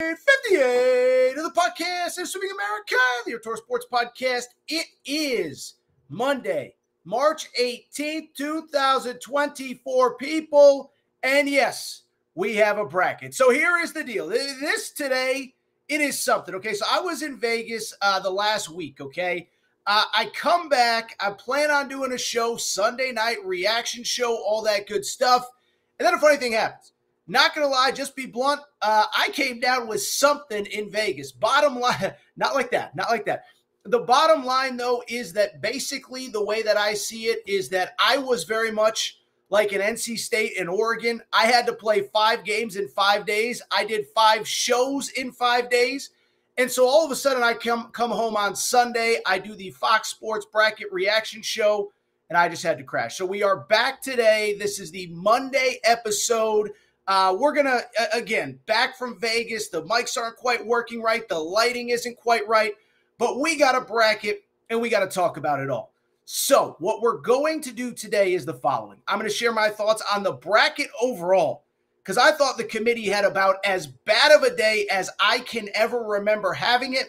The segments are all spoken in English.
58 of the podcast, Assuming America, the Torres Sports Podcast. It is Monday, March 18th, 2024, people. And yes, we have a bracket. So here is the deal. This today, it is something. Okay. So I was in Vegas uh, the last week. Okay. Uh, I come back. I plan on doing a show Sunday night, reaction show, all that good stuff. And then a funny thing happens. Not gonna lie, just be blunt. Uh, I came down with something in Vegas. Bottom line, not like that, not like that. The bottom line, though, is that basically the way that I see it is that I was very much like an NC State and Oregon. I had to play five games in five days. I did five shows in five days. And so all of a sudden, I come come home on Sunday. I do the Fox Sports bracket reaction show, and I just had to crash. So we are back today. This is the Monday episode. Uh, we're gonna again back from Vegas. The mics aren't quite working right. The lighting isn't quite right, but we got a bracket and we got to talk about it all. So, what we're going to do today is the following. I'm going to share my thoughts on the bracket overall because I thought the committee had about as bad of a day as I can ever remember having it.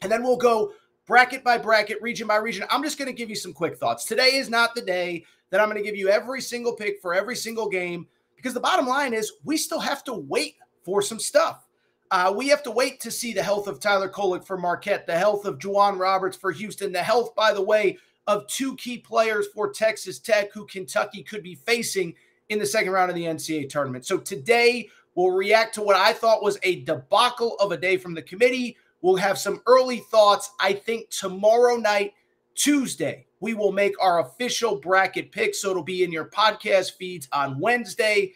And then we'll go bracket by bracket, region by region. I'm just going to give you some quick thoughts. Today is not the day that I'm going to give you every single pick for every single game because the bottom line is we still have to wait for some stuff. Uh, we have to wait to see the health of Tyler Kolek for Marquette, the health of J'Wan Roberts for Houston, the health, by the way, of two key players for Texas Tech who Kentucky could be facing in the second round of the NCAA tournament. So today we'll react to what I thought was a debacle of a day from the committee. We'll have some early thoughts. I think tomorrow night, Tuesday, we will make our official bracket pick. So it'll be in your podcast feeds on Wednesday.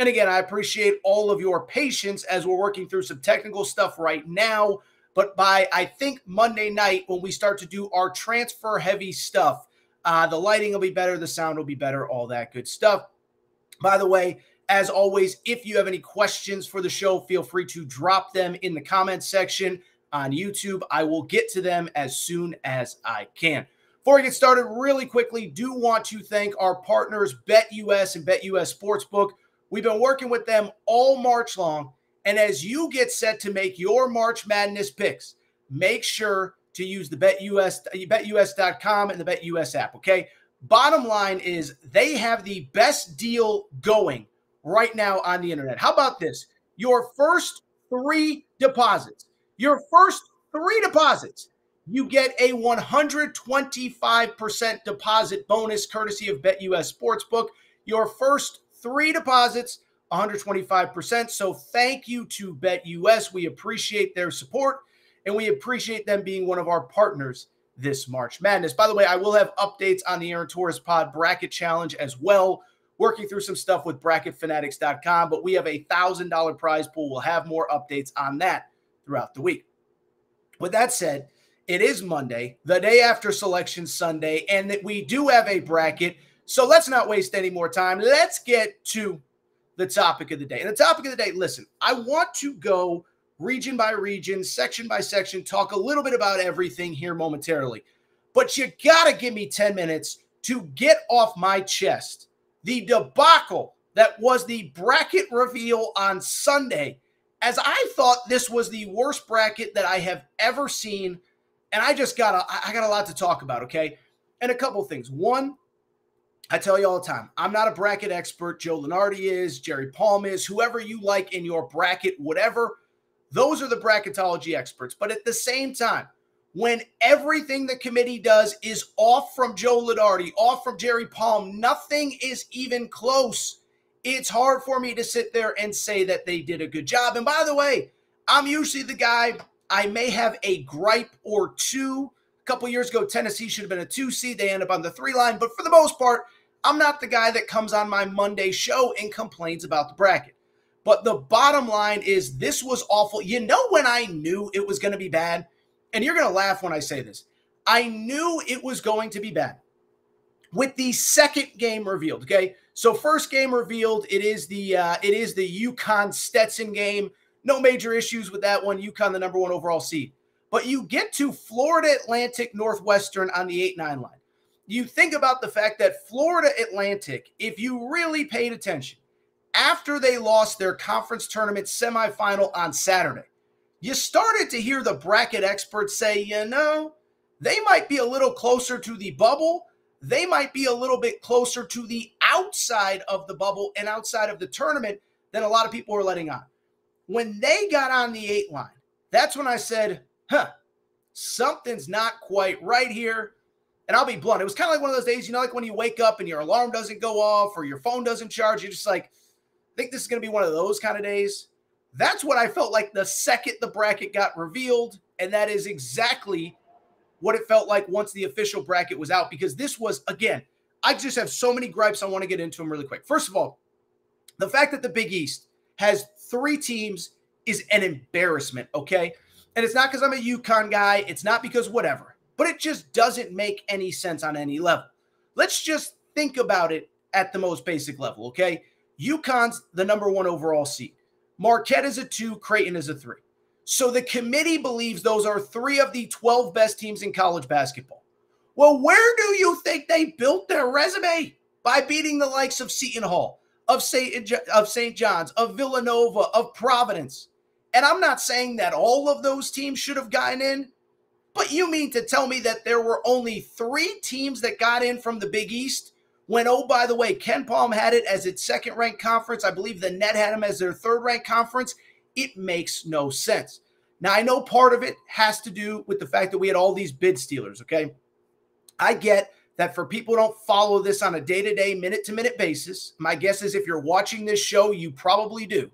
And again, I appreciate all of your patience as we're working through some technical stuff right now. But by, I think, Monday night, when we start to do our transfer heavy stuff, uh, the lighting will be better, the sound will be better, all that good stuff. By the way, as always, if you have any questions for the show, feel free to drop them in the comments section on YouTube. I will get to them as soon as I can. Before we get started, really quickly, do want to thank our partners, BetUS and BetUS Sportsbook. We've been working with them all March long. And as you get set to make your March Madness picks, make sure to use the BetUS, BetUS.com and the BetUS app. Okay. Bottom line is they have the best deal going right now on the internet. How about this? Your first three deposits, your first three deposits you get a 125% deposit bonus courtesy of BetUS Sportsbook. Your first three deposits, 125%. So thank you to BetUS. We appreciate their support and we appreciate them being one of our partners this March Madness. By the way, I will have updates on the Aaron Torres Pod Bracket Challenge as well. Working through some stuff with bracketfanatics.com, but we have a $1,000 prize pool. We'll have more updates on that throughout the week. With that said, it is Monday, the day after Selection Sunday, and that we do have a bracket. So let's not waste any more time. Let's get to the topic of the day. And the topic of the day, listen, I want to go region by region, section by section, talk a little bit about everything here momentarily. But you got to give me 10 minutes to get off my chest the debacle that was the bracket reveal on Sunday, as I thought this was the worst bracket that I have ever seen and I just got a, I got a lot to talk about, okay? And a couple things. One, I tell you all the time, I'm not a bracket expert. Joe Lunardi is, Jerry Palm is, whoever you like in your bracket, whatever. Those are the bracketology experts. But at the same time, when everything the committee does is off from Joe Lunardi, off from Jerry Palm, nothing is even close. It's hard for me to sit there and say that they did a good job. And by the way, I'm usually the guy I may have a gripe or two. A couple years ago, Tennessee should have been a two seed. They end up on the three line. But for the most part, I'm not the guy that comes on my Monday show and complains about the bracket. But the bottom line is this was awful. You know when I knew it was going to be bad? And you're going to laugh when I say this. I knew it was going to be bad with the second game revealed. Okay, so first game revealed, it is the uh, it is the UConn Stetson game. No major issues with that one. UConn, the number one overall seed. But you get to Florida Atlantic Northwestern on the 8 9 line. You think about the fact that Florida Atlantic, if you really paid attention, after they lost their conference tournament semifinal on Saturday, you started to hear the bracket experts say, you know, they might be a little closer to the bubble. They might be a little bit closer to the outside of the bubble and outside of the tournament than a lot of people are letting on. When they got on the eight line, that's when I said, huh, something's not quite right here. And I'll be blunt. It was kind of like one of those days, you know, like when you wake up and your alarm doesn't go off or your phone doesn't charge. You're just like, I think this is going to be one of those kind of days. That's what I felt like the second the bracket got revealed. And that is exactly what it felt like once the official bracket was out. Because this was, again, I just have so many gripes. I want to get into them really quick. First of all, the fact that the Big East has three teams is an embarrassment, okay? And it's not because I'm a UConn guy, it's not because whatever, but it just doesn't make any sense on any level. Let's just think about it at the most basic level, okay? UConn's the number one overall seed. Marquette is a two, Creighton is a three. So the committee believes those are three of the 12 best teams in college basketball. Well, where do you think they built their resume? By beating the likes of Seton Hall, of St. of St. John's, of Villanova, of Providence. And I'm not saying that all of those teams should have gotten in, but you mean to tell me that there were only three teams that got in from the Big East when, oh, by the way, KenPom had it as its second ranked conference. I believe the net had them as their third ranked conference. It makes no sense. Now, I know part of it has to do with the fact that we had all these bid stealers, okay? I get that for people who don't follow this on a day to day, minute to minute basis, my guess is if you're watching this show, you probably do.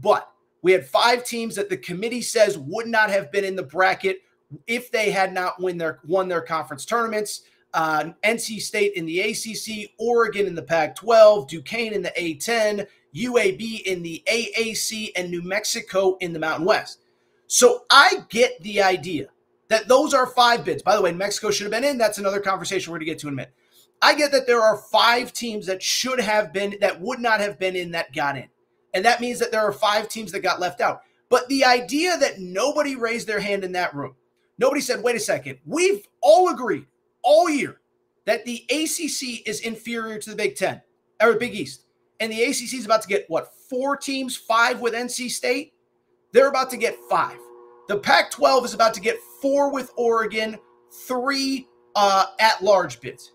But we had five teams that the committee says would not have been in the bracket if they had not win their won their conference tournaments uh, NC State in the ACC, Oregon in the Pac 12, Duquesne in the A10, UAB in the AAC, and New Mexico in the Mountain West. So I get the idea that those are five bids. By the way, Mexico should have been in. That's another conversation we're going to get to in a minute. I get that there are five teams that should have been, that would not have been in, that got in. And that means that there are five teams that got left out. But the idea that nobody raised their hand in that room, nobody said, wait a second, we've all agreed all year that the ACC is inferior to the Big Ten or Big East. And the ACC is about to get what, four teams, five with NC State? They're about to get five. The Pac 12 is about to get four with Oregon, three uh, at large bids.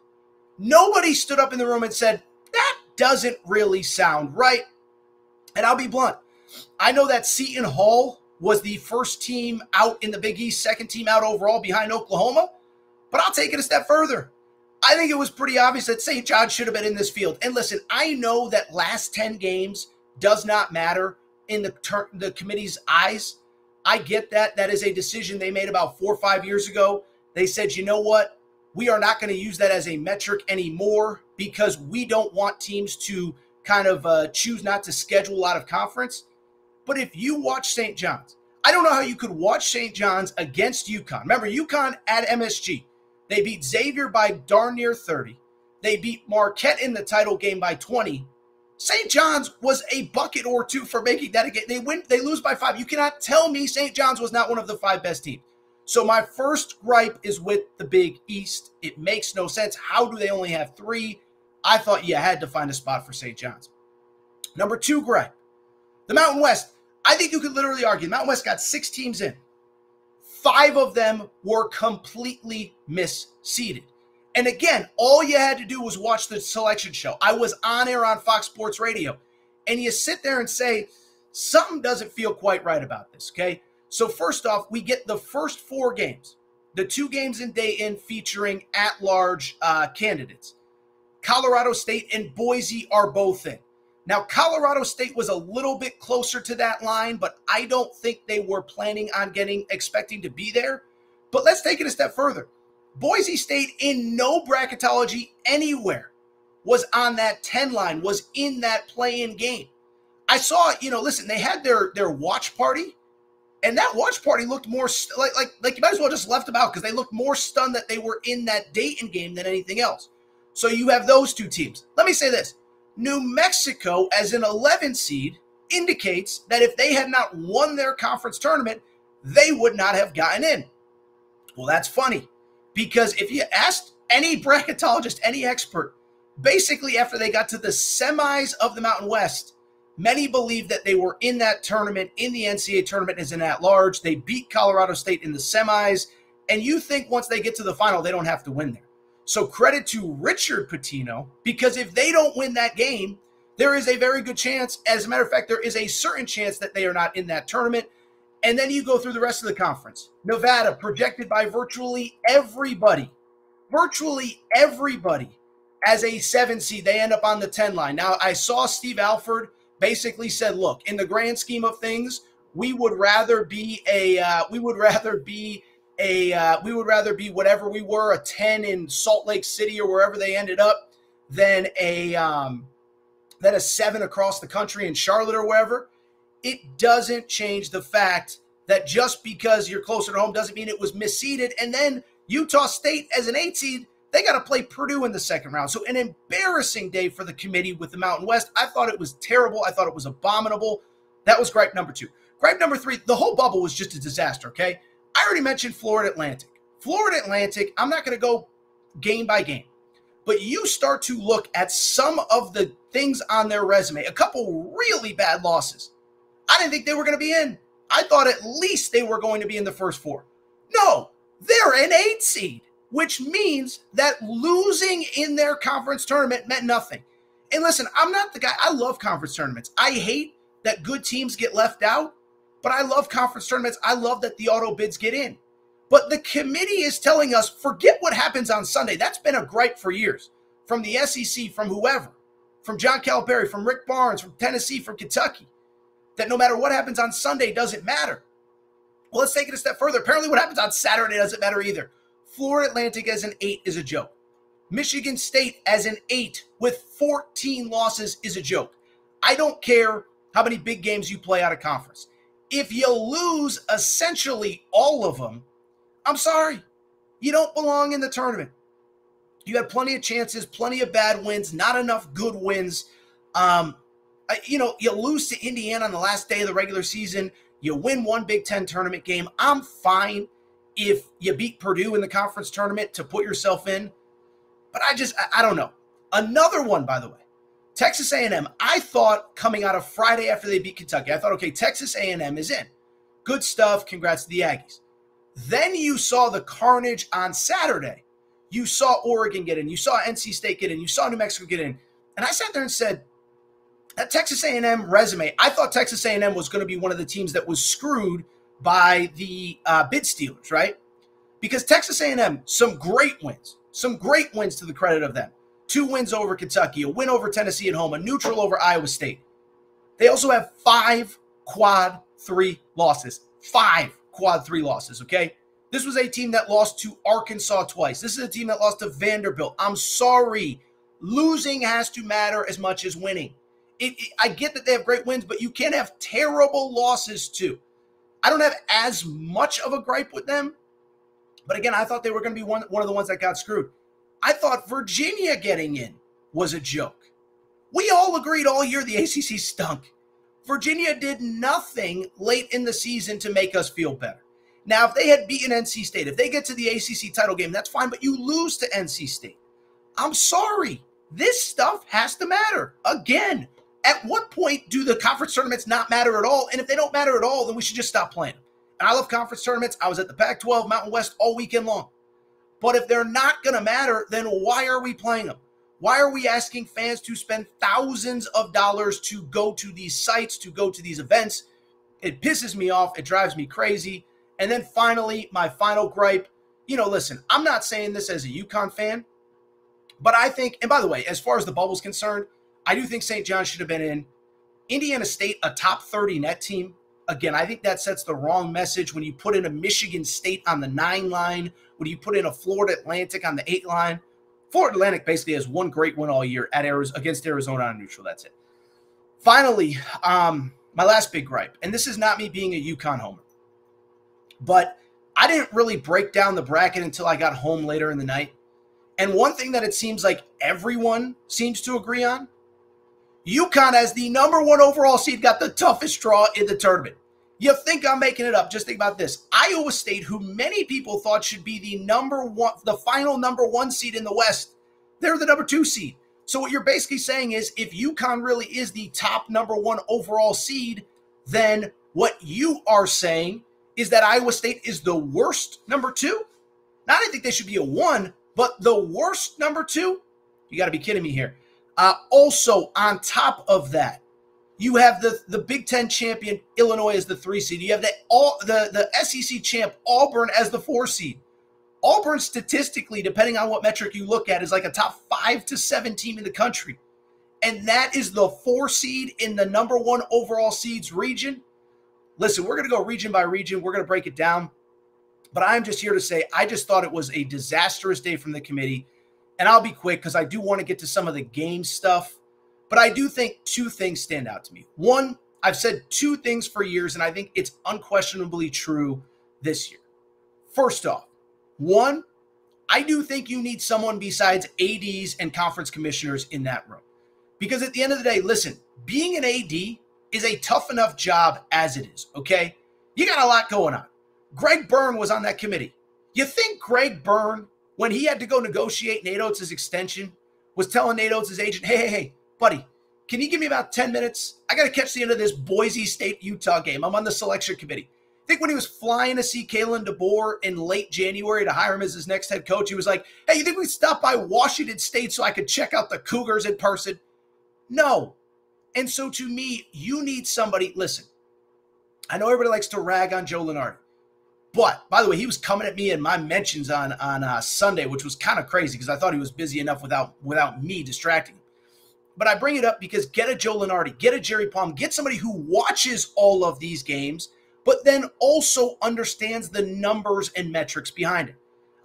Nobody stood up in the room and said, that doesn't really sound right. And I'll be blunt. I know that Seton Hall was the first team out in the Big East, second team out overall behind Oklahoma. But I'll take it a step further. I think it was pretty obvious that St. John should have been in this field. And listen, I know that last 10 games does not matter in the ter- the committee's eyes. I get that. That is a decision they made about four or five years ago. They said, you know what? We are not going to use that as a metric anymore because we don't want teams to kind of uh, choose not to schedule out of conference. But if you watch St. John's, I don't know how you could watch St. John's against UConn. Remember, UConn at MSG, they beat Xavier by darn near 30. They beat Marquette in the title game by 20. St. John's was a bucket or two for making that again. They win, they lose by five. You cannot tell me St. John's was not one of the five best teams. So my first gripe is with the Big East. It makes no sense. How do they only have three? I thought you had to find a spot for St. John's. Number two gripe, the Mountain West. I think you could literally argue the Mountain West got six teams in. Five of them were completely misseeded. And again, all you had to do was watch the selection show. I was on air on Fox Sports Radio, and you sit there and say, something doesn't feel quite right about this. Okay. So, first off, we get the first four games, the two games in Dayton featuring at large uh, candidates. Colorado State and Boise are both in. Now, Colorado State was a little bit closer to that line, but I don't think they were planning on getting, expecting to be there. But let's take it a step further. Boise State, in no bracketology anywhere, was on that 10 line, was in that play-in game. I saw, you know, listen, they had their their watch party, and that watch party looked more st- like like like you might as well just left them out because they looked more stunned that they were in that Dayton game than anything else. So you have those two teams. Let me say this: New Mexico, as an 11 seed, indicates that if they had not won their conference tournament, they would not have gotten in. Well, that's funny because if you asked any bracketologist, any expert, basically after they got to the semis of the Mountain West, Many believe that they were in that tournament, in the NCAA tournament as an at large. They beat Colorado State in the semis. And you think once they get to the final, they don't have to win there. So credit to Richard Pitino, because if they don't win that game, there is a very good chance. As a matter of fact, there is a certain chance that they are not in that tournament. And then you go through the rest of the conference. Nevada, projected by virtually everybody, virtually everybody as a seven seed. They end up on the 10 line. Now, I saw Steve Alford basically said, look, in the grand scheme of things, we would rather be a, uh, we would rather be a, uh, we would rather be whatever we were, a 10 in Salt Lake City or wherever they ended up, than a, um, than a seven across the country in Charlotte or wherever. It doesn't change the fact that just because you're closer to home doesn't mean it was misseeded. And then Utah State as an eight seed they got to play Purdue in the second round. So, an embarrassing day for the committee with the Mountain West. I thought it was terrible. I thought it was abominable. That was gripe number two. Gripe number three the whole bubble was just a disaster, okay? I already mentioned Florida Atlantic. Florida Atlantic, I'm not going to go game by game, but you start to look at some of the things on their resume, a couple really bad losses. I didn't think they were going to be in. I thought at least they were going to be in the first four. No, they're an eight seed which means that losing in their conference tournament meant nothing. And listen, I'm not the guy, I love conference tournaments. I hate that good teams get left out, but I love conference tournaments. I love that the auto bids get in. But the committee is telling us forget what happens on Sunday. That's been a gripe for years from the SEC, from whoever, from John Calipari, from Rick Barnes, from Tennessee, from Kentucky, that no matter what happens on Sunday doesn't matter. Well, let's take it a step further. Apparently, what happens on Saturday doesn't matter either. Florida Atlantic as an eight is a joke. Michigan State as an eight with 14 losses is a joke. I don't care how many big games you play out of conference. If you lose essentially all of them, I'm sorry. You don't belong in the tournament. You had plenty of chances, plenty of bad wins, not enough good wins. Um, you know, you lose to Indiana on the last day of the regular season. You win one Big Ten tournament game. I'm fine if you beat Purdue in the conference tournament to put yourself in. But I just I, don't know. Another one, by the way, Texas A&M. I thought coming out of Friday after they beat Kentucky, I thought, okay, Texas A&M is in. Good stuff. Congrats to the Aggies. Then you saw the carnage on Saturday. You saw Oregon get in. You saw NC State get in. You saw New Mexico get in. And I sat there and said, that Texas A&M resume, I thought Texas A&M was going to be one of the teams that was screwed – by the uh, bid stealers, right? Because Texas A&M, some great wins, some great wins to the credit of them. Two wins over Kentucky, a win over Tennessee at home, a neutral over Iowa State. They also have five quad three losses. Five quad three losses, okay? This was a team that lost to Arkansas twice. This is a team that lost to Vanderbilt. I'm sorry. Losing has to matter as much as winning. It, it, I get that they have great wins, but you can't have terrible losses too. I don't have as much of a gripe with them. But again, I thought they were going to be one, one of the ones that got screwed. I thought Virginia getting in was a joke. We all agreed all year the ACC stunk. Virginia did nothing late in the season to make us feel better. Now, if they had beaten NC State, if they get to the ACC title game, that's fine, but you lose to NC State. I'm sorry. This stuff has to matter. Again, at what point do the conference tournaments not matter at all? And if they don't matter at all, then we should just stop playing them. And I love conference tournaments. I was at the Pac 12 Mountain West all weekend long. But if they're not going to matter, then why are we playing them? Why are we asking fans to spend thousands of dollars to go to these sites, to go to these events? It pisses me off. It drives me crazy. And then finally, my final gripe you know, listen, I'm not saying this as a UConn fan, but I think, and by the way, as far as the bubble's concerned, I do think St. John should have been in. Indiana State, a top 30 net team. Again, I think that sets the wrong message when you put in a Michigan State on the nine line, when you put in a Florida Atlantic on the eight line. Florida Atlantic basically has one great win all year at Arizona against Arizona on neutral. That's it. Finally, um, my last big gripe, and this is not me being a UConn homer, but I didn't really break down the bracket until I got home later in the night. And one thing that it seems like everyone seems to agree on UConn, as the number one overall seed, got the toughest draw in the tournament. You think I'm making it up? Just think about this. Iowa State, who many people thought should be the number one, the final number one seed in the West, they're the number two seed. So what you're basically saying is if UConn really is the top number one overall seed, then what you are saying is that Iowa State is the worst number two. Now, I think they should be a one, but the worst number two? You got to be kidding me here. Uh, also, on top of that, you have the, the Big Ten champion Illinois as the three seed. You have the all the, the SEC champ Auburn as the four seed. Auburn statistically, depending on what metric you look at, is like a top five to seven team in the country. And that is the four seed in the number one overall seeds region. Listen, we're going to go region by region. We're going to break it down. But I'm just here to say I just thought it was a disastrous day from the committee. And I'll be quick because I do want to get to some of the game stuff. But I do think two things stand out to me. One, I've said two things for years, and I think it's unquestionably true this year. First off, one, I do think you need someone besides ADs and conference commissioners in that room. Because at the end of the day, listen, being an AD is a tough enough job as it is, okay? You got a lot going on. Greg Byrne was on that committee. You think Greg Byrne, when he had to go negotiate Nate Oats' extension, was telling Nate Oats' agent, hey, hey, hey, buddy, can you give me about 10 minutes? I got to catch the end of this Boise State Utah game. I'm on the selection committee. I think when he was flying to see Kalen DeBoer in late January to hire him as his next head coach, he was like, hey, you think we stop by Washington State so I could check out the Cougars in person? No. And so to me, you need somebody. Listen, I know everybody likes to rag on Joe Lunardi. But by the way, he was coming at me in my mentions on on uh, Sunday, which was kind of crazy because I thought he was busy enough without without me distracting. But I bring it up because get a Joe Lunardi, get a Jerry Palm, get somebody who watches all of these games, but then also understands the numbers and metrics behind it.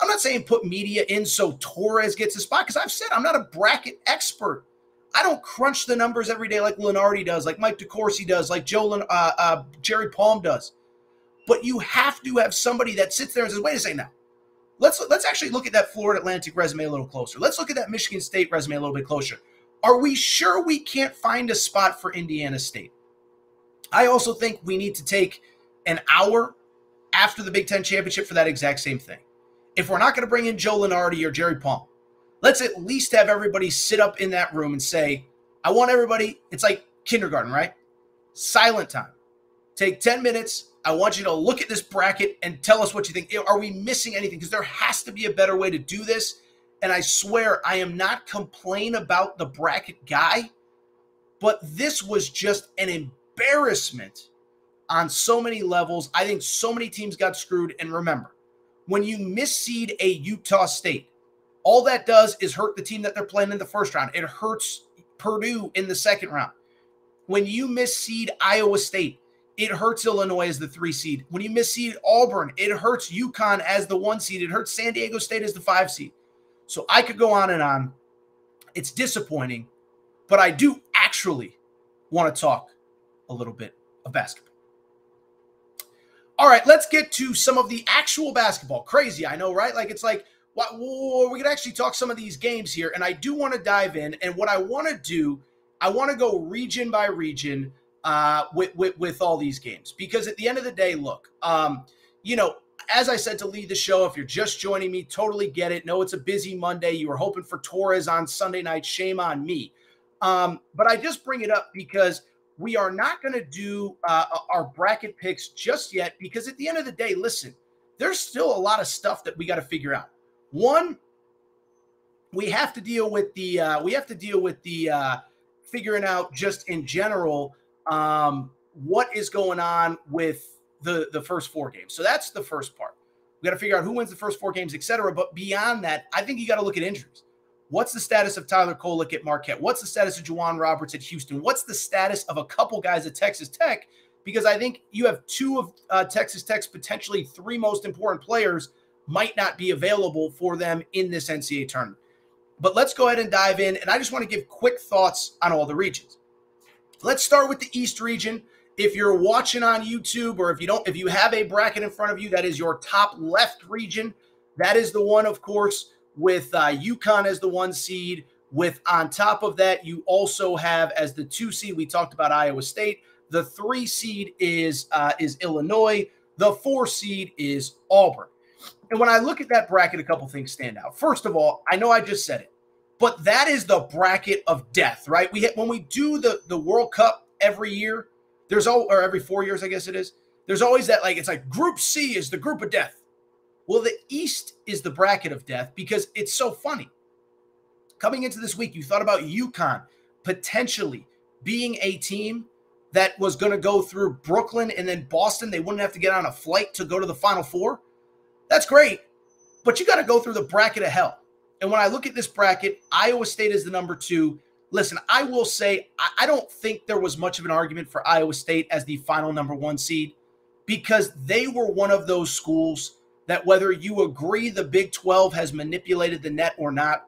I'm not saying put media in so Torres gets a spot because I've said I'm not a bracket expert. I don't crunch the numbers every day like Lunardi does, like Mike DeCourcy does, like Joe uh, uh, Jerry Palm does. But you have to have somebody that sits there and says, "Wait a second now." Let's let's actually look at that Florida Atlantic resume a little closer. Let's look at that Michigan State resume a little bit closer. Are we sure we can't find a spot for Indiana State? I also think we need to take an hour after the Big Ten championship for that exact same thing. If we're not going to bring in Joe Lunardi or Jerry Palm, let's at least have everybody sit up in that room and say, I want everybody, it's like kindergarten, right? Silent time. Take 10 minutes. I want you to look at this bracket and tell us what you think. Are we missing anything? Because there has to be a better way to do this. And I swear, I am not complain about the bracket guy, but this was just an embarrassment on so many levels. I think so many teams got screwed. And remember, when you misseed a Utah State, all that does is hurt the team that they're playing in the first round. It hurts Purdue in the second round. When you misseed Iowa State, it hurts Illinois as the three seed. When you misseed Auburn, it hurts UConn as the one seed. It hurts San Diego State as the five seed. So I could go on and on. It's disappointing, but I do actually want to talk a little bit of basketball. All right, let's get to some of the actual basketball. Crazy, I know, right? Like it's like what we could actually talk some of these games here, and I do want to dive in. And what I want to do, I want to go region by region uh, with, with with all these games because at the end of the day, look, um, you know, as I said to lead the show, if you're just joining me, totally get it. No, it's a busy Monday. You were hoping for Torres on Sunday night. Shame on me. Um, but I just bring it up because we are not going to do uh, our bracket picks just yet because at the end of the day, listen, there's still a lot of stuff that we got to figure out. One, we have to deal with the uh, we have to deal with the uh, figuring out just in general um, what is going on with the the first four games. So that's the first part. We got to figure out who wins the first four games, etc. But beyond that, I think you got to look at injuries. What's the status of Tyler Kolek at Marquette? What's the status of J'Wan Roberts at Houston? What's the status of a couple guys at Texas Tech? Because I think you have two of uh, Texas Tech's potentially three most important players might not be available for them in this NCAA tournament. But let's go ahead and dive in. And I just want to give quick thoughts on all the regions. Let's start with the East region. If you're watching on YouTube or if you don't, if you have a bracket in front of you, that is your top left region. That is the one, of course, with uh, UConn as the one seed. With on top of that, you also have as the two seed. We talked about Iowa State. The three seed is uh, is Illinois. The four seed is Auburn. And when I look at that bracket, a couple things stand out. First of all, I know I just said it. But that is the bracket of death, right? We hit, when we do the the World Cup every year, there's all or every four years, I guess it is. There's always that like it's like Group C is the group of death. Well, the East is the bracket of death because it's so funny. Coming into this week, you thought about UConn potentially being a team that was going to go through Brooklyn and then Boston. They wouldn't have to get on a flight to go to the Final Four. That's great, but you got to go through the bracket of hell. And when I look at this bracket, Iowa State is the number two. Listen, I will say, I don't think there was much of an argument for Iowa State as the final number one seed because they were one of those schools that, whether you agree the Big 12 has manipulated the net or not,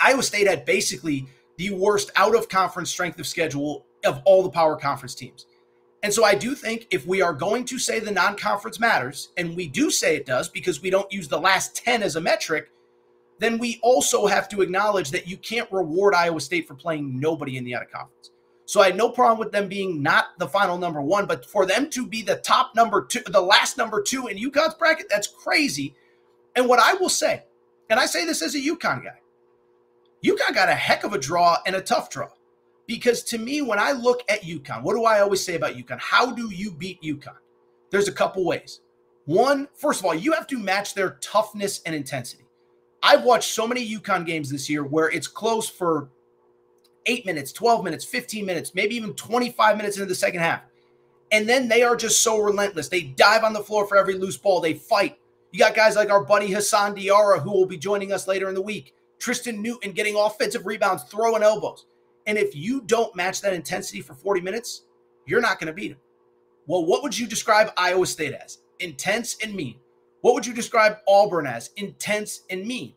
Iowa State had basically the worst out of conference strength of schedule of all the power conference teams. And so I do think if we are going to say the non conference matters, and we do say it does because we don't use the last 10 as a metric, then we also have to acknowledge that you can't reward Iowa State for playing nobody in the out of conference. So I had no problem with them being not the final number one, but for them to be the top number two, the last number two in UConn's bracket, that's crazy. And what I will say, and I say this as a UConn guy, UConn got a heck of a draw and a tough draw. Because to me, when I look at UConn, what do I always say about UConn? How do you beat UConn? There's a couple ways. One, first of all, you have to match their toughness and intensity. I've watched so many UConn games this year where it's close for eight minutes, 12 minutes, 15 minutes, maybe even 25 minutes into the second half. And then they are just so relentless. They dive on the floor for every loose ball. They fight. You got guys like our buddy Hassan Diarra, who will be joining us later in the week. Tristen Newton getting offensive rebounds, throwing elbows. And if you don't match that intensity for 40 minutes, you're not going to beat them. Well, what would you describe Iowa State as? Intense and mean. What would you describe Auburn as? Intense and mean.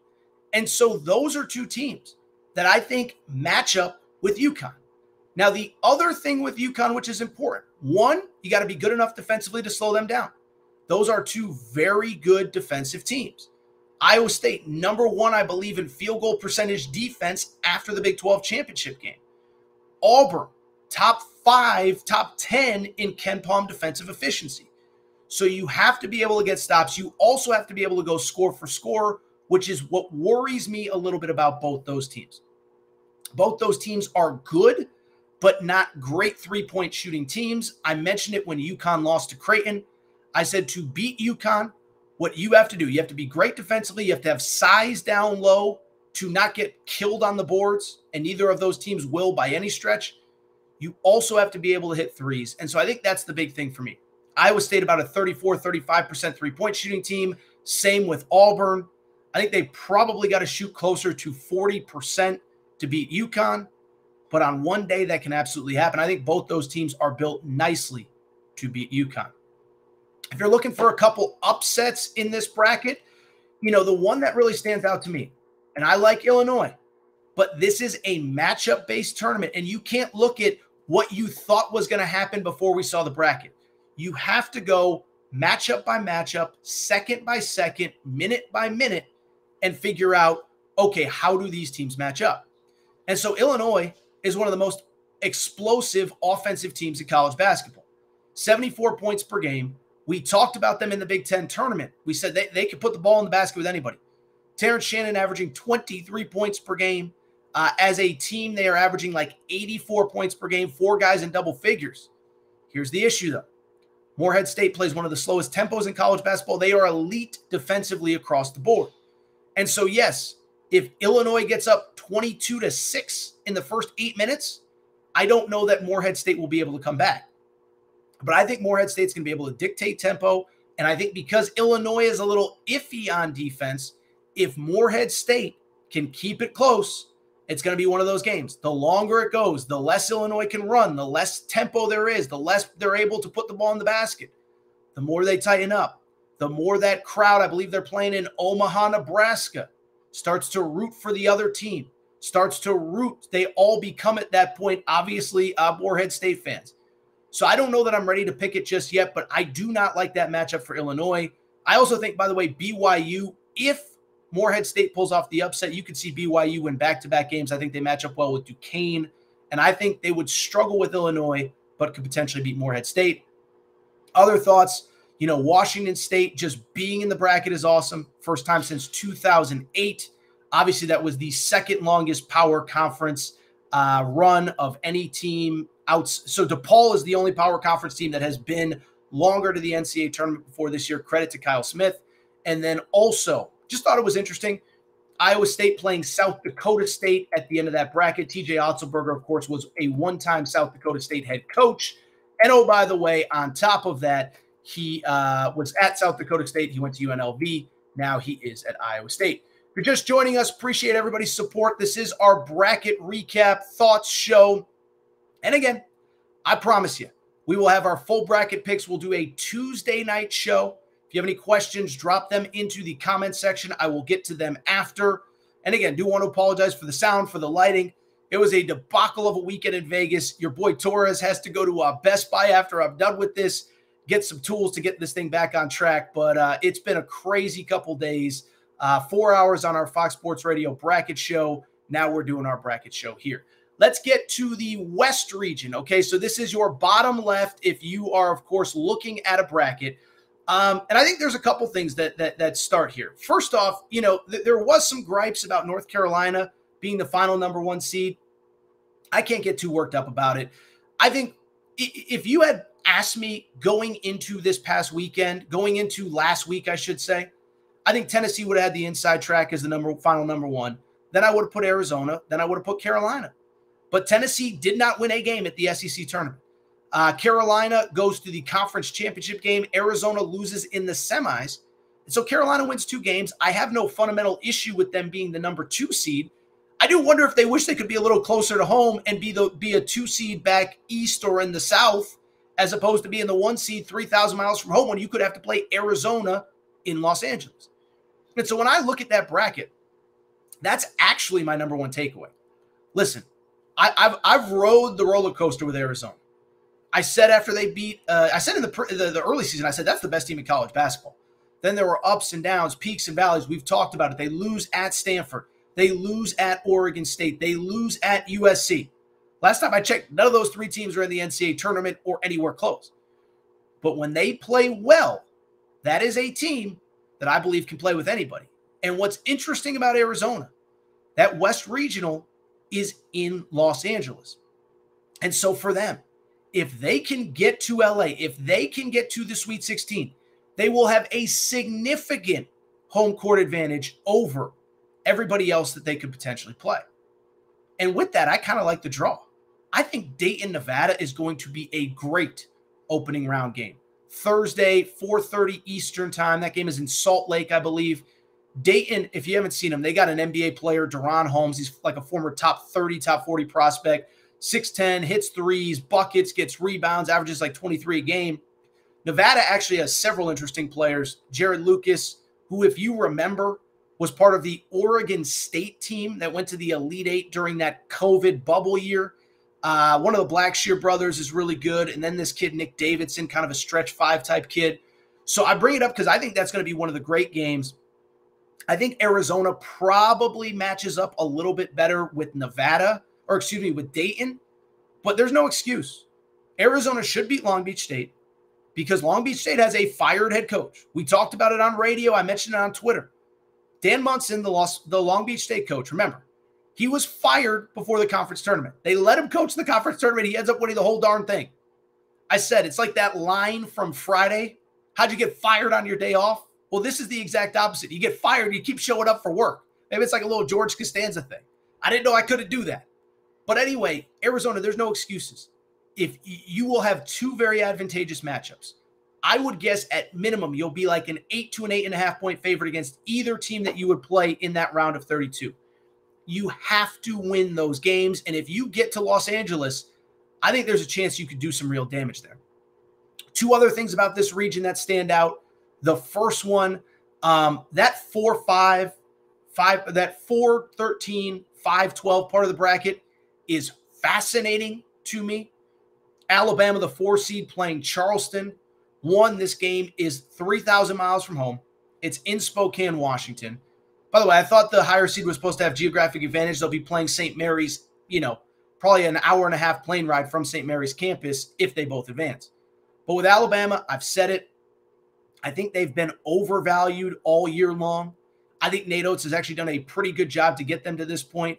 And so those are two teams that I think match up with UConn. Now, the other thing with UConn, which is important, one, you got to be good enough defensively to slow them down. Those are two very good defensive teams. Iowa State, number one, I believe, in field goal percentage defense after the Big 12 championship game. Auburn, top five, top 10 in KenPom defensive efficiency. So you have to be able to get stops. You also have to be able to go score for score, which is what worries me a little bit about both those teams. Both those teams are good, but not great three point shooting teams. I mentioned it when UConn lost to Creighton. I said to beat UConn, what you have to do. You have to be great defensively. You have to have size down low to not get killed on the boards, and neither of those teams will by any stretch. You also have to be able to hit threes. And so I think that's the big thing for me. Iowa State about a 34, 35% three point shooting team. Same with Auburn. I think they probably got to shoot closer to 40% to beat UConn. But on one day, that can absolutely happen. I think both those teams are built nicely to beat UConn. If you're looking for a couple upsets in this bracket, you know, the one that really stands out to me, and I like Illinois, but this is a matchup based tournament, and you can't look at what you thought was going to happen before we saw the bracket. You have to go matchup by matchup, second by second, minute by minute, and figure out okay, how do these teams match up? And so Illinois is one of the most explosive offensive teams in college basketball 74 points per game, we talked about them in the Big Ten tournament. We said they, they could put the ball in the basket with anybody. Terrence Shannon averaging 23 points per game. Uh, as a team, they are averaging like 84 points per game, four guys in double figures. Here's the issue, though. Morehead State plays one of the slowest tempos in college basketball. They are elite defensively across the board. And so, yes, if Illinois gets up 22 to 6 in the first eight minutes, I don't know that Morehead State will be able to come back. But I think Morehead State's going to be able to dictate tempo. And I think because Illinois is a little iffy on defense, if Morehead State can keep it close, it's going to be one of those games. The longer it goes, the less Illinois can run, the less tempo there is, the less they're able to put the ball in the basket, the more they tighten up, the more that crowd, I believe they're playing in Omaha, Nebraska, starts to root for the other team, starts to root. They all become at that point, obviously, uh, Morehead State fans. So I don't know that I'm ready to pick it just yet, but I do not like that matchup for Illinois. I also think, by the way, BYU, if Morehead State pulls off the upset, you could see BYU win back to back games. I think they match up well with Duquesne. And I think they would struggle with Illinois, but could potentially beat Morehead State. Other thoughts, you know, Washington State just being in the bracket is awesome. First time since 2008. Obviously, that was the second longest power conference uh, run of any team out. So DePaul is the only power conference team that has been longer to the NCAA tournament before this year. Credit to Kyle Smith. And then also, just thought it was interesting. Iowa State playing South Dakota State at the end of that bracket. TJ Otzelberger, of course, was a one time South Dakota State head coach. And oh, by the way, on top of that, he uh, was at South Dakota State. He went to UNLV. Now he is at Iowa State. If you're just joining us, appreciate everybody's support. This is our bracket recap thoughts show. And again, I promise you, we will have our full bracket picks. We'll do a Tuesday night show. If you have any questions, drop them into the comment section. I will get to them after. And again, do want to apologize for the sound, for the lighting. It was a debacle of a weekend in Vegas. Your boy Torres has to go to uh, Best Buy after I'm done with this, get some tools to get this thing back on track. But uh, it's been a crazy couple days. Uh, four hours on our Fox Sports Radio bracket show. Now we're doing our bracket show here. Let's get to the West region. Okay, so this is your bottom left if you are, of course, looking at a bracket. Um, and I think there's a couple things that that that start here. First off, you know, th- there was some gripes about North Carolina being the final number one seed. I can't get too worked up about it. I think if you had asked me going into this past weekend, going into last week, I should say, I think Tennessee would have had the inside track as the number final number one. Then I would have put Arizona. Then I would have put Carolina. But Tennessee did not win a game at the SEC tournament. Uh, Carolina goes to the conference championship game. Arizona loses in the semis. And so Carolina wins two games. I have no fundamental issue with them being the number two seed. I do wonder if they wish they could be a little closer to home and be the be a two seed back east or in the south, as opposed to being the one seed three thousand miles from home when you could have to play Arizona in Los Angeles. And so when I look at that bracket, that's actually my number one takeaway. Listen, I, have I've rode the roller coaster with Arizona. I said after they beat, uh, I said in the, the the early season, I said that's the best team in college basketball. Then there were ups and downs, peaks and valleys. We've talked about it. They lose at Stanford. They lose at Oregon State. They lose at USC. Last time I checked, none of those three teams are in the NCAA tournament or anywhere close. But when they play well, that is a team that I believe can play with anybody. And what's interesting about Arizona, that West Regional is in Los Angeles. And so for them, if they can get to LA, if they can get to the Sweet 16, they will have a significant home court advantage over everybody else that they could potentially play. And with that, I kind of like the draw. I think Dayton, Nevada is going to be a great opening round game. Thursday, 4:30 Eastern time. That game is in Salt Lake, I believe. Dayton, if you haven't seen him, they got an NBA player, DaRon Holmes. He's like a former top 30, top 40 prospect. 6'10, hits threes, buckets, gets rebounds, averages like 23 a game. Nevada actually has several interesting players. Jarod Lucas, who, if you remember, was part of the Oregon State team that went to the Elite Eight during that COVID bubble year. Uh, one of the Blackshear brothers is really good. And then this kid, Nick Davidson, kind of a stretch five type kid. So I bring it up because I think that's going to be one of the great games. I think Arizona probably matches up a little bit better with Nevada, or excuse me, with Dayton, but there's no excuse. Arizona should beat Long Beach State because Long Beach State has a fired head coach. We talked about it on radio. I mentioned it on Twitter. Dan Monson, the, Los, the Long Beach State coach, remember, he was fired before the conference tournament. They let him coach the conference tournament. He ends up winning the whole darn thing. I said it's like that line from Friday. How'd you get fired on your day off? Well, this is the exact opposite. You get fired, you keep showing up for work. Maybe it's like a little George Costanza thing. I didn't know I couldn't do that. But anyway, Arizona, there's no excuses. If you will have two very advantageous matchups, I would guess at minimum you'll be like an eight to an eight and a half point favorite against either team that you would play in that round of 32 you have to win those games. And if you get to Los Angeles, I think there's a chance you could do some real damage there. Two other things about this region that stand out. The first one, um, that 4 5, 5, that 4 13, 5 12 part of the bracket is fascinating to me. Alabama, the four seed, playing Charleston. One, this game is 3,000 miles from home. It's in Spokane, Washington. By the way, I thought the higher seed was supposed to have geographic advantage. They'll be playing St. Mary's, you know, probably an hour and a half plane ride from St. Mary's campus if they both advance. But with Alabama, I've said it. I think they've been overvalued all year long. I think Nate Oats has actually done a pretty good job to get them to this point.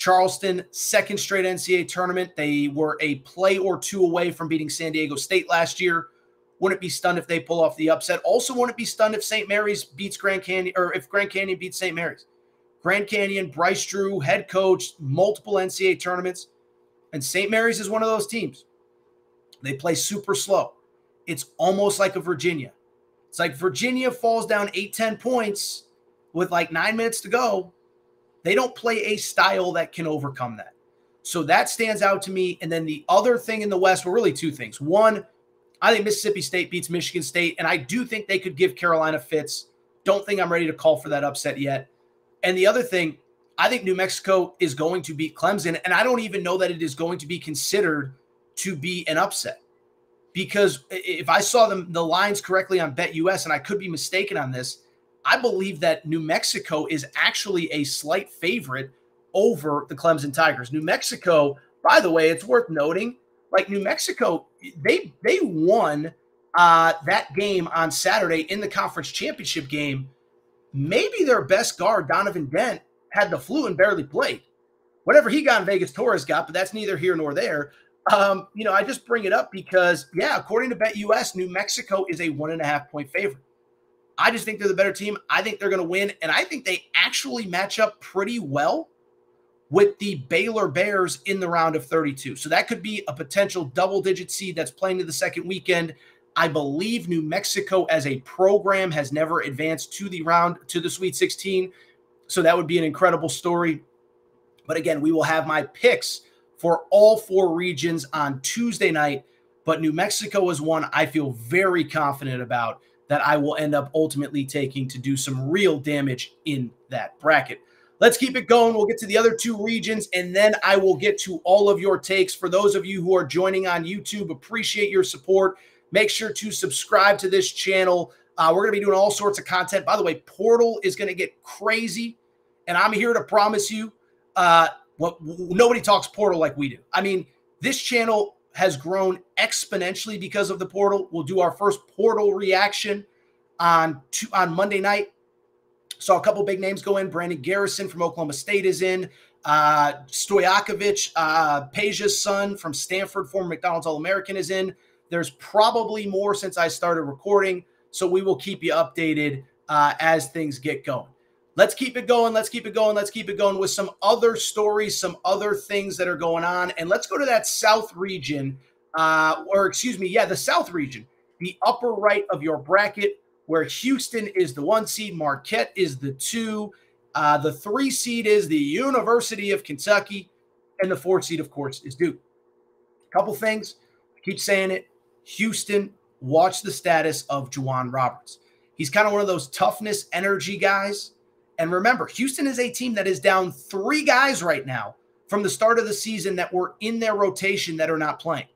Charleston, second straight NCAA tournament. They were a play or two away from beating San Diego State last year. Wouldn't be stunned if they pull off the upset. Also, wouldn't be stunned if St. Mary's beats Grand Canyon or if Grand Canyon beats St. Mary's. Grand Canyon, Bryce Drew, head coach, multiple NCAA tournaments. And St. Mary's is one of those teams. They play super slow. It's almost like a Virginia. It's like Virginia falls down 8, 10 points with like nine minutes to go. They don't play a style that can overcome that. So that stands out to me. And then the other thing in the West were really two things. One, I think Mississippi State beats Michigan State, and I do think they could give Carolina fits. Don't think I'm ready to call for that upset yet. And the other thing, I think New Mexico is going to beat Clemson, and I don't even know that it is going to be considered to be an upset. Because if I saw them the lines correctly on BetUS, and I could be mistaken on this, I believe that New Mexico is actually a slight favorite over the Clemson Tigers. New Mexico, by the way, it's worth noting, like New Mexico, they they won uh, that game on Saturday in the conference championship game maybe their best guard, Donovan Dent, had the flu and barely played. Whatever he got in Vegas, Torres got, but that's neither here nor there. Um, you know, I just bring it up because, yeah, according to BetUS, New Mexico is a one and a half point favorite. I just think they're the better team. I think they're going to win, and I think they actually match up pretty well with the Baylor Bears in the round of 32. So that could be a potential double digit seed that's playing to the second weekend. I believe New Mexico as a program has never advanced to the round to the Sweet 16. So that would be an incredible story. But again, we will have my picks for all four regions on Tuesday night. But New Mexico is one I feel very confident about that I will end up ultimately taking to do some real damage in that bracket. Let's keep it going. We'll get to the other two regions and then I will get to all of your takes. For those of you who are joining on YouTube, appreciate your support. Make sure to subscribe to this channel. Uh, we're going to be doing all sorts of content. By the way, Portal is going to get crazy, and I'm here to promise you, uh, what nobody talks Portal like we do. I mean, this channel has grown exponentially because of the Portal. We'll do our first Portal reaction on on Monday night. Saw a couple big names go in. Brandon Garrison from Oklahoma State is in. Uh, Stojakovic, uh, Peja's son from Stanford, former McDonald's All American, is in. There's probably more since I started recording. So we will keep you updated uh, as things get going. Let's keep it going. Let's keep it going. Let's keep it going with some other stories, some other things that are going on. And let's go to that South region, uh, or excuse me, yeah, the South region, the upper right of your bracket, where Houston is the one seed, Marquette is the two. Uh, the three seed is the University of Kentucky, and the fourth seed, of course, is Duke. A couple things. I keep saying it. Houston, watch the status of J'Wan Roberts. He's kind of one of those toughness, energy guys. And remember, Houston is a team that is down three guys right now from the start of the season that were in their rotation that are not playing.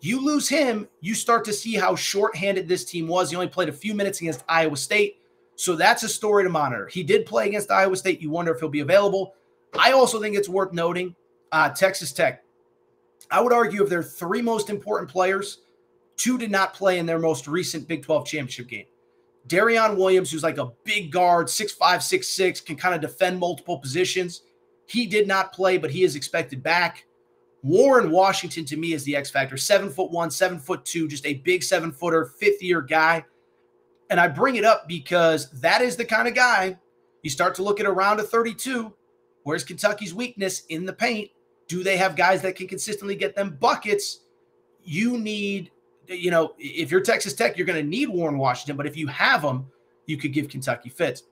You lose him, you start to see how shorthanded this team was. He only played a few minutes against Iowa State. So that's a story to monitor. He did play against Iowa State. You wonder if he'll be available. I also think it's worth noting uh, Texas Tech. I would argue of their three most important players, Two did not play in their most recent Big 12 championship game. Darrion Williams, who's like a big guard, six five, six six, can kind of defend multiple positions. He did not play, but he is expected back. Warren Washington to me is the X factor. Seven foot one, seven foot two, just a big seven footer, fifth year guy. And I bring it up because that is the kind of guy you start to look at around a 32. Where's Kentucky's weakness in the paint? Do they have guys that can consistently get them buckets? You need you know, if you're Texas Tech, you're going to need Warren Washington, but if you have them, you could give Kentucky fits.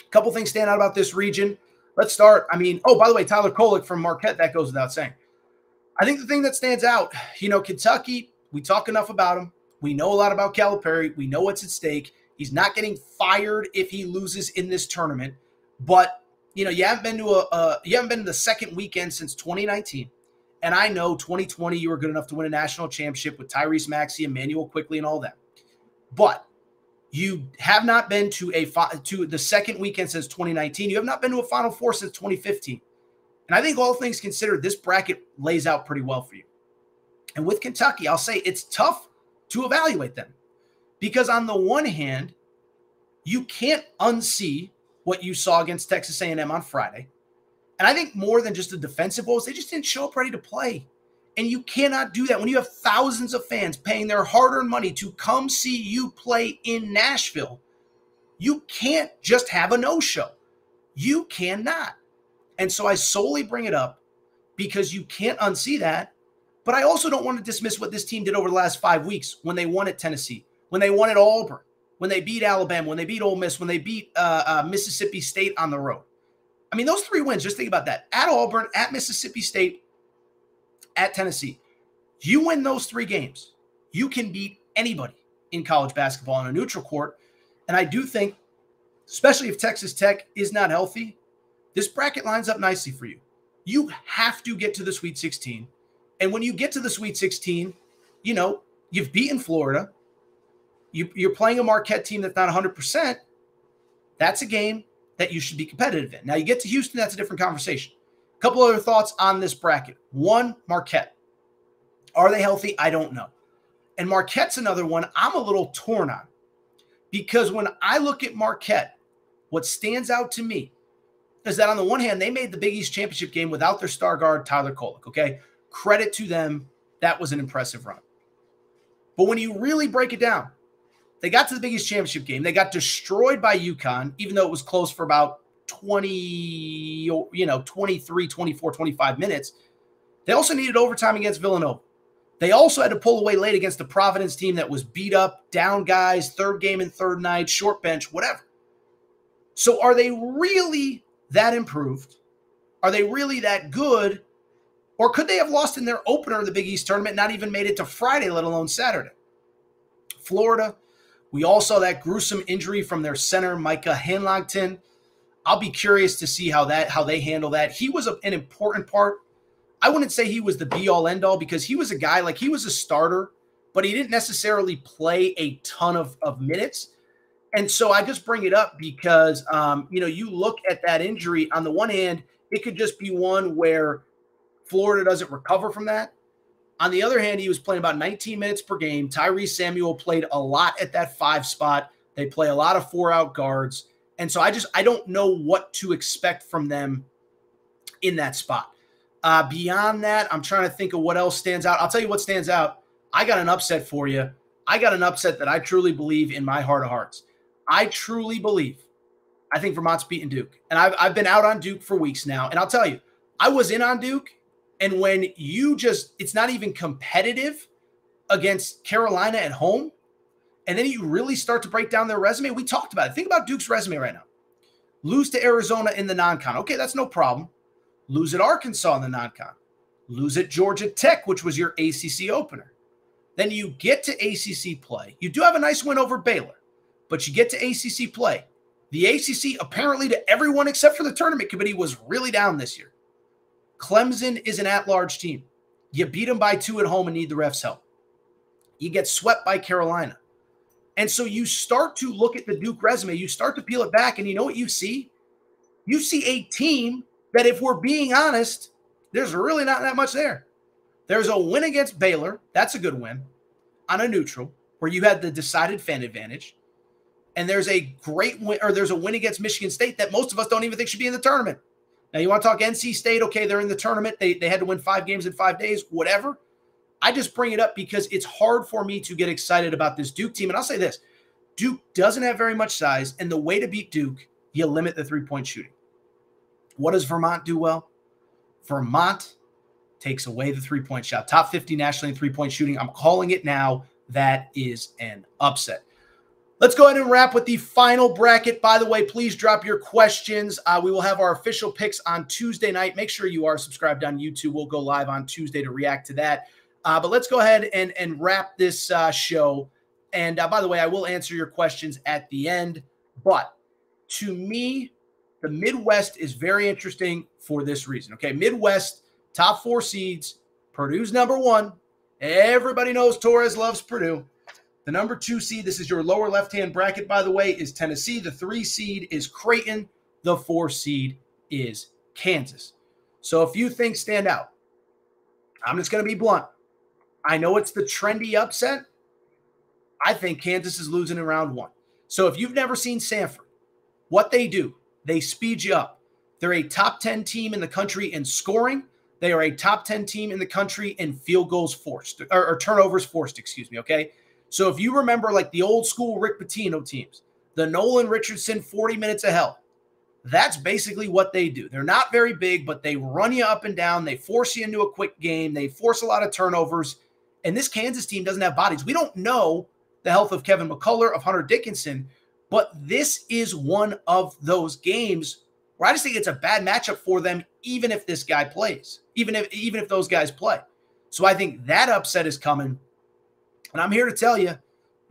A couple things stand out about this region. Let's start. I mean, oh, by the way, Tyler Kolek from Marquette, that goes without saying. I think the thing that stands out, you know, Kentucky, we talk enough about him. We know a lot about Calipari. We know what's at stake. He's not getting fired if he loses in this tournament. But, you know, you haven't been to a, a you haven't been to the second weekend since 2019. And I know 2020 you were good enough to win a national championship with Tyrese Maxey, Immanuel Quickley, and all that. But you have not been to a to the second weekend since 2019. You have not been to a Final Four since 2015. And I think all things considered, this bracket lays out pretty well for you. And with Kentucky, I'll say it's tough to evaluate them because on the one hand, you can't unsee what you saw against Texas A&M on Friday. And I think more than just the defensive woes, they just didn't show up ready to play. And you cannot do that when you have thousands of fans paying their hard earned money to come see you play in Nashville. You can't just have a no show. You cannot. And so I solely bring it up because you can't unsee that. But I also don't want to dismiss what this team did over the last five weeks when they won at Tennessee, when they won at Auburn, when they beat Alabama, when they beat Ole Miss, when they beat uh, uh, Mississippi State on the road. I mean, those three wins, just think about that at Auburn, at Mississippi State, at Tennessee. You win those three games, you can beat anybody in college basketball on a neutral court. And I do think, especially if Texas Tech is not healthy, this bracket lines up nicely for you. You have to get to the Sweet 16. And when you get to the Sweet 16, you know, you've beaten Florida. You, you're playing a Marquette team that's not 100%. That's a game that you should be competitive in. Now you get to Houston, that's a different conversation. A couple other thoughts on this bracket. One, Marquette. Are they healthy? I don't know. And Marquette's another one I'm a little torn on because when I look at Marquette, what stands out to me is that on the one hand, they made the Big East championship game without their star guard, Tyler Kolek. Okay. Credit to them. That was an impressive run. But when you really break it down, they got to the Big East championship game. They got destroyed by UConn, even though it was close for about 20, you know, 23, 24, 25 minutes. They also needed overtime against Villanova. They also had to pull away late against the Providence team that was beat up, down guys, third game and third night, short bench, whatever. So are they really that improved? Are they really that good? Or could they have lost in their opener of the Big East tournament, not even made it to Friday, let alone Saturday? Florida, we all saw that gruesome injury from their center, Micah Handlogten. I'll be curious to see how that how they handle that. He was a, an important part. I wouldn't say he was the be all end all because he was a guy like he was a starter, but he didn't necessarily play a ton of, of minutes. And so I just bring it up because um, you know you look at that injury. On the one hand, it could just be one where Florida doesn't recover from that. On the other hand, he was playing about 19 minutes per game. Tyrese Samuel played a lot at that five spot. They play a lot of four out guards. And so I just I don't know what to expect from them in that spot. Uh, beyond that, I'm trying to think of what else stands out. I'll tell you what stands out. I got an upset for you. I got an upset that I truly believe in my heart of hearts. I truly believe. I think Vermont's beating Duke. And I've, I've been out on Duke for weeks now. And I'll tell you, I was in on Duke and when you just, it's not even competitive against Carolina at home, and then you really start to break down their resume, we talked about it. Think about Duke's resume right now. Lose to Arizona in the non con. Okay, that's no problem. Lose at Arkansas in the non con. Lose at Georgia Tech, which was your ACC opener. Then you get to ACC play. You do have a nice win over Baylor, but you get to ACC play. The ACC, apparently to everyone except for the tournament committee, was really down this year. Clemson is an at large team. You beat them by two at home and need the refs' help. You get swept by Carolina. And so you start to look at the Duke resume, you start to peel it back, and you know what you see? You see a team that, if we're being honest, there's really not that much there. There's a win against Baylor. That's a good win on a neutral where you had the decided fan advantage. And there's a great win, or there's a win against Michigan State that most of us don't even think should be in the tournament. Now, you want to talk NC State? Okay, they're in the tournament. They, they had to win five games in five days, whatever. I just bring it up because it's hard for me to get excited about this Duke team. And I'll say this Duke doesn't have very much size. And the way to beat Duke, you limit the three point shooting. What does Vermont do well? Vermont takes away the three point shot. Top 50 nationally in three point shooting. I'm calling it now. That is an upset. Let's go ahead and wrap with the final bracket. By the way, please drop your questions. Uh, we will have our official picks on Tuesday night. Make sure you are subscribed on YouTube. We'll go live on Tuesday to react to that. Uh, but let's go ahead and, and wrap this uh, show. And uh, by the way, I will answer your questions at the end. But to me, the Midwest is very interesting for this reason. Okay, Midwest, top four seeds, Purdue's number one. Everybody knows Torres loves Purdue. The number two seed, this is your lower left hand bracket, by the way, is Tennessee. The three seed is Creighton. The four seed is Kansas. So a few things stand out. I'm just going to be blunt. I know it's the trendy upset. I think Kansas is losing in round one. So if you've never seen Samford, what they do they speed you up. They're a top 10 team in the country in scoring. They are a top 10 team in the country in field goals forced or, or turnovers forced, excuse me. Okay. So if you remember like the old school Rick Pitino teams, the Nolan Richardson 40 minutes of hell, that's basically what they do. They're not very big, but they run you up and down. They force you into a quick game. They force a lot of turnovers. And this Kansas team doesn't have bodies. We don't know the health of Kevin McCullar, of Hunter Dickinson, but this is one of those games where I just think it's a bad matchup for them, even if this guy plays, even if even if those guys play. So I think that upset is coming. And I'm here to tell you,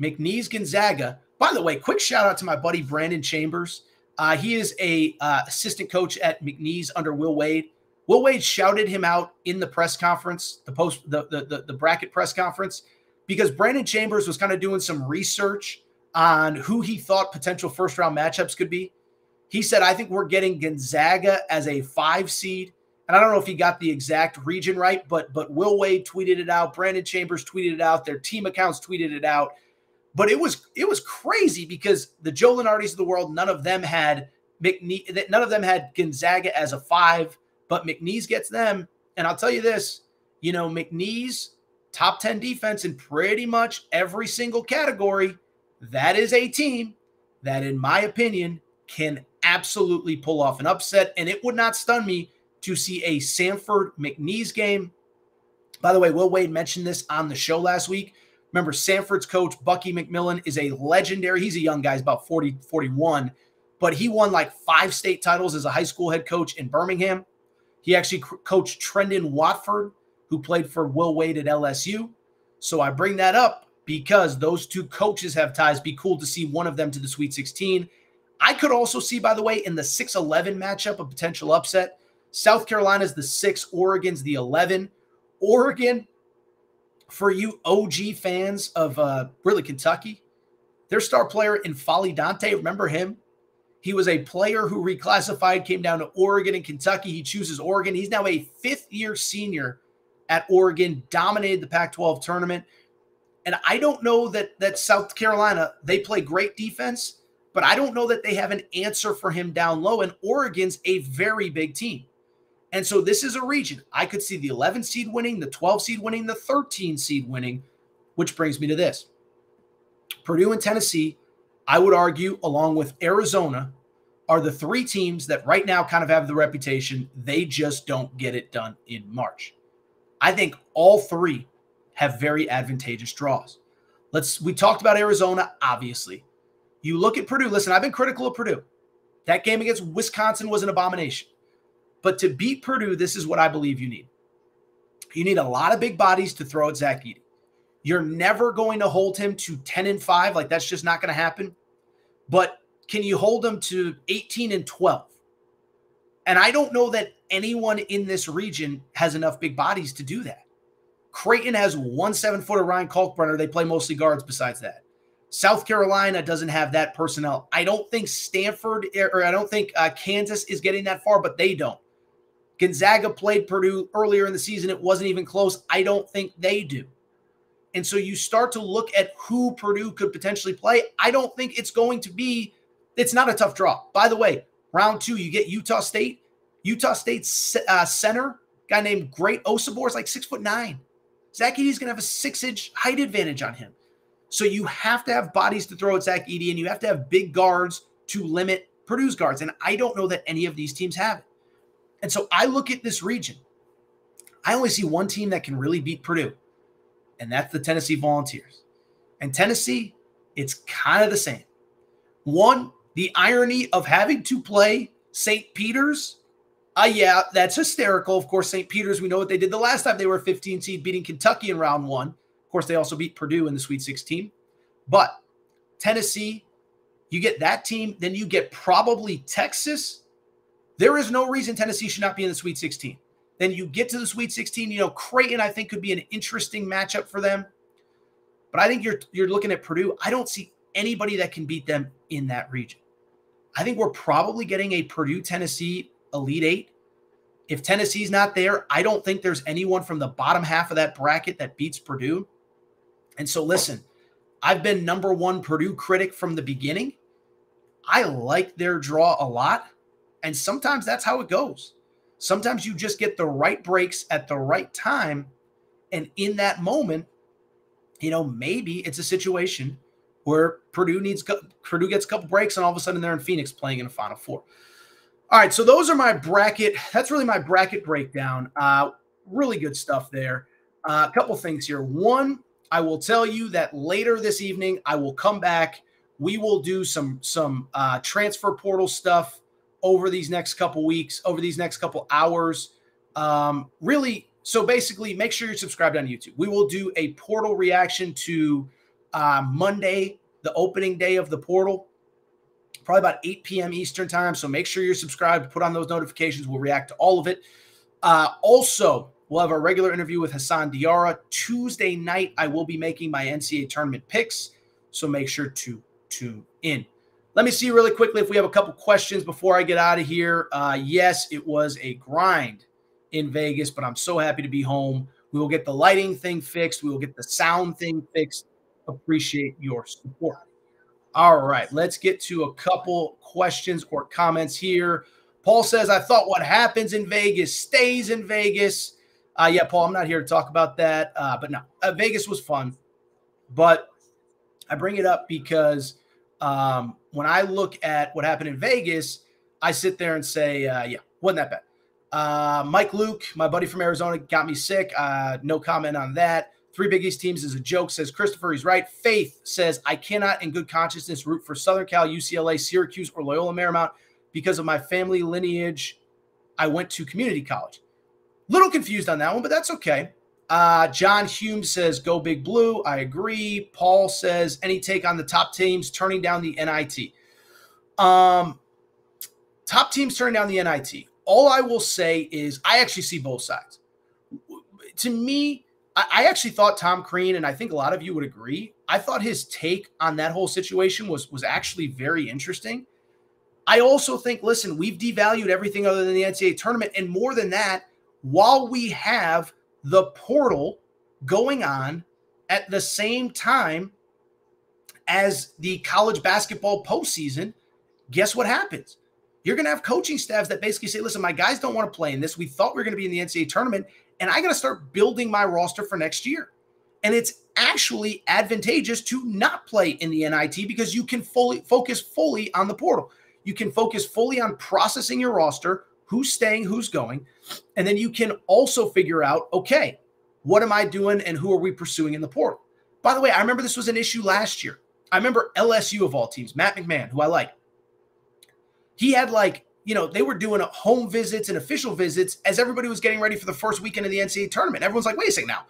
McNeese Gonzaga. By the way, quick shout out to my buddy Brandon Chambers. Uh, he is a uh, assistant coach at McNeese under Will Wade. Will Wade shouted him out in the press conference, the post, the the, the, the bracket press conference, because Brandon Chambers was kind of doing some research on who he thought potential first round matchups could be. He said, I think we're getting Gonzaga as a five seed. And I don't know if he got the exact region right, but but Will Wade tweeted it out. Brandon Chambers tweeted it out. Their team accounts tweeted it out. But it was it was crazy because the Joe Lunardis of the world, none of them had McNeese, none of them had Gonzaga as a five, but McNeese gets them. And I'll tell you this, you know, McNeese, top 10 defense in pretty much every single category. That is a team that, in my opinion, can absolutely pull off an upset. And it would not stun me to see a Samford McNeese game. By the way, Will Wade mentioned this on the show last week. Remember, Samford's coach, Bucky McMillan, is a legendary. He's a young guy, he's about 40, 41, but he won like five state titles as a high school head coach in Birmingham. He actually coached Trendon Watford, who played for Will Wade at LSU. So I bring that up because those two coaches have ties. Be cool to see one of them to the Sweet 16. I could also see, by the way, in the 6 11 matchup, a potential upset. South Carolina's the 6, Oregon's the 11. Oregon, for you OG fans of uh, really Kentucky, their star player N'Faly Dante, remember him? He was a player who reclassified, came down to Oregon and Kentucky. He chooses Oregon. He's now a fifth year senior at Oregon, dominated the Pac 12 tournament. And I don't know that that South Carolina, they play great defense but I don't know that they have an answer for him down low. And Oregon's a very big team. And so this is a region. I could see the 11 seed winning, the 12 seed winning, the 13 seed winning, which brings me to this. Purdue and Tennessee, I would argue, along with Arizona, are the three teams that right now kind of have the reputation they just don't get it done in March. I think all three have very advantageous draws. Let's we talked about Arizona obviously. You look at Purdue. Listen, I've been critical of Purdue. That game against Wisconsin was an abomination. But to beat Purdue, this is what I believe you need. You need a lot of big bodies to throw at Zach Edey. You're never going to hold him to 10 and 5. Like that's just not going to happen. But can you hold him to 18 and 12? And I don't know that anyone in this region has enough big bodies to do that. Creighton has one seven footer Ryan Kalkbrenner. They play mostly guards besides that. South Carolina doesn't have that personnel. I don't think Samford or I don't think uh, Kansas is getting that far, but they don't. Gonzaga played Purdue earlier in the season. It wasn't even close. I don't think they do. And so you start to look at who Purdue could potentially play. I don't think it's going to be, it's not a tough draw. By the way, round two, you get Utah State. Utah State's uh, center, guy named Great Osobor, is like six foot nine. Zach Edey's going to have a six inch height advantage on him. So you have to have bodies to throw at Zach Edey, and you have to have big guards to limit Purdue's guards. And I don't know that any of these teams have it. And so I look at this region. I only see one team that can really beat Purdue, and that's the Tennessee Volunteers. And Tennessee, it's kind of the same. One, the irony of having to play St. Peter's. Uh, yeah, that's hysterical. Of course, St. Peter's, we know what they did the last time they were a 15 seed, beating Kentucky in round one. Of course, they also beat Purdue in the Sweet 16. But Tennessee, you get that team, then you get probably Texas. There is no reason Tennessee should not be in the Sweet 16. Then you get to the Sweet 16. You know, Creighton, I think, could be an interesting matchup for them. But I think you're you're looking at Purdue. I don't see anybody that can beat them in that region. I think we're probably getting a Purdue Tennessee Elite Eight. If Tennessee's not there, I don't think there's anyone from the bottom half of that bracket that beats Purdue. And so, listen, I've been number one Purdue critic from the beginning. I like their draw a lot. And sometimes that's how it goes. Sometimes you just get the right breaks at the right time. And in that moment, you know, maybe it's a situation where Purdue needs Purdue gets a couple breaks and all of a sudden they're in Phoenix playing in a Final Four. All right, so those are my bracket. That's really my bracket breakdown. Uh, really good stuff there. Uh, a couple things here. One, I will tell you that later this evening I will come back. We will do some some uh, transfer portal stuff over these next couple weeks, over these next couple hours. Um, really, so basically, make sure you're subscribed on YouTube. We will do a portal reaction to uh, Monday, the opening day of the portal, probably about 8 p.m. Eastern time. So make sure you're subscribed, put on those notifications. We'll react to all of it. Uh, also, we'll have a regular interview with Hassan Diarra. Tuesday night, I will be making my NCAA tournament picks. So make sure to tune in. Let me see really quickly if we have a couple questions before I get out of here. Uh, yes, it was a grind in Vegas, but I'm so happy to be home. We will get the lighting thing fixed. We will get the sound thing fixed. Appreciate your support. All right, let's get to a couple questions or comments here. Paul says, I thought what happens in Vegas stays in Vegas. Uh, yeah, Paul, I'm not here to talk about that. Uh, but no, uh, Vegas was fun. But I bring it up because um, when I look at what happened in Vegas, I sit there and say, uh, yeah, wasn't that bad. Uh, Mike Luke, my buddy from Arizona, got me sick. Uh, no comment on that. Three Big East teams is a joke, says Christopher. He's right. Faith says, I cannot in good consciousness root for Southern Cal, UCLA, Syracuse, or Loyola Marymount because of my family lineage. I went to community college. Little confused on that one, but that's okay. Uh, John Hume says, Go Big Blue. I agree. Paul says, Any take on the top teams turning down the NIT? Um, top teams turning down the NIT. All I will say is, I actually see both sides. To me, I, I actually thought Tom Crean, and I think a lot of you would agree, I thought his take on that whole situation was was actually very interesting. I also think, listen, we've devalued everything other than the NCAA tournament. And more than that, while we have the portal going on at the same time as the college basketball postseason, guess what happens? You're going to have coaching staffs that basically say, listen, my guys don't want to play in this. We thought we were going to be in the NCAA tournament, and I got to start building my roster for next year. And it's actually advantageous to not play in the NIT because you can fully focus fully on the portal. You can focus fully on processing your roster, who's staying, who's going. And then you can also figure out, okay, what am I doing and who are we pursuing in the portal? By the way, I remember this was an issue last year. I remember LSU of all teams, Matt McMahon, who I like. He had like, you know, they were doing home visits and official visits as everybody was getting ready for the first weekend of the NCAA tournament. Everyone's like, wait a second now.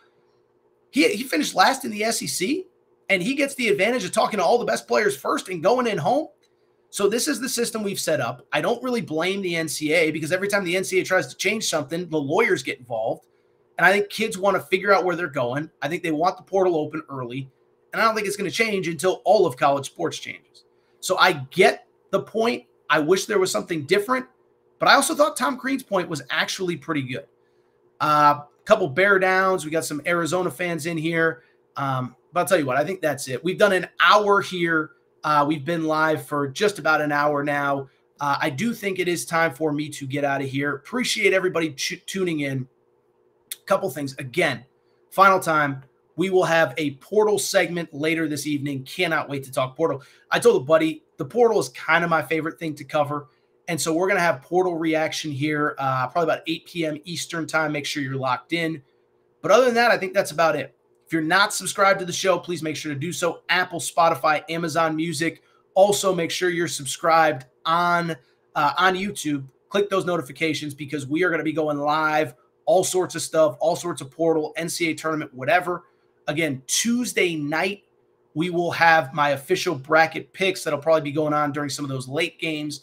He, he finished last in the SEC and he gets the advantage of talking to all the best players first and going in home. So this is the system we've set up. I don't really blame the NCAA because every time the NCAA tries to change something, the lawyers get involved. And I think kids want to figure out where they're going. I think they want the portal open early. And I don't think it's going to change until all of college sports changes. So I get the point. I wish there was something different, but I also thought Tom Crean's point was actually pretty good. A uh, couple bear downs. We got some Arizona fans in here. Um, but I'll tell you what, I think that's it. We've done an hour here uh, we've been live for just about an hour now. Uh, I do think it is time for me to get out of here. Appreciate everybody tuning in. A couple things. Again, final time. We will have a portal segment later this evening. Cannot wait to talk portal. I told a buddy the portal is kind of my favorite thing to cover. And so we're going to have portal reaction here, uh, probably about 8 p.m. Eastern time. Make sure you're locked in. But other than that, I think that's about it. If you're not subscribed to the show, please make sure to do so. Apple, Spotify, Amazon Music. Also, make sure you're subscribed on uh, on YouTube. Click those notifications because we are going to be going live, all sorts of stuff, all sorts of portal, NCAA tournament, whatever. Again, Tuesday night we will have my official bracket picks that'll probably be going on during some of those late games.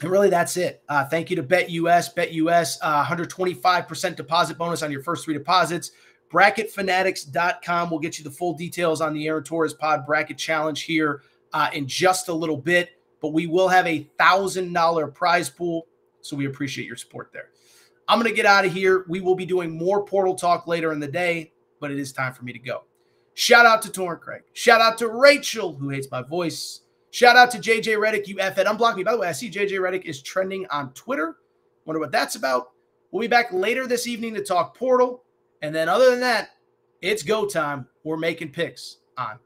And really, that's it. Uh, thank you to BetUS. BetUS, uh, 125% deposit bonus on your first three deposits bracketfanatics.com. will get you the full details on the Aaron Torres Pod Bracket Challenge here uh, in just a little bit, but we will have a $1,000 prize pool. So we appreciate your support there. I'm going to get out of here. We will be doing more portal talk later in the day, but it is time for me to go. Shout out to Torrent Craig. Shout out to Rachel, who hates my voice. Shout out to JJ Redick, you F at Unblock Me. By the way, I see JJ Redick is trending on Twitter. Wonder what that's about. We'll be back later this evening to talk portal. And then other than that, it's go time. We're making picks on